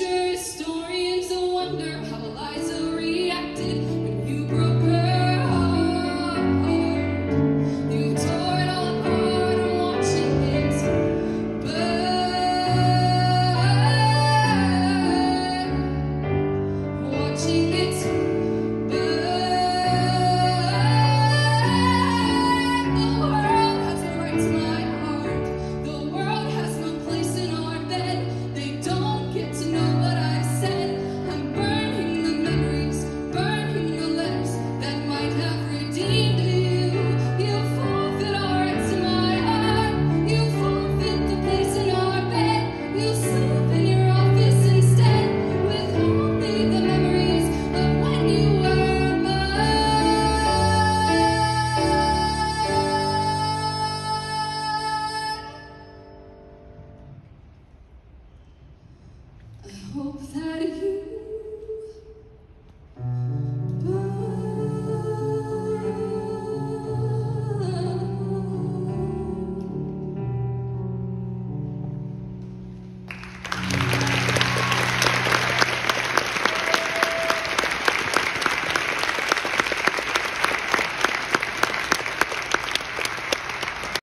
Let hope that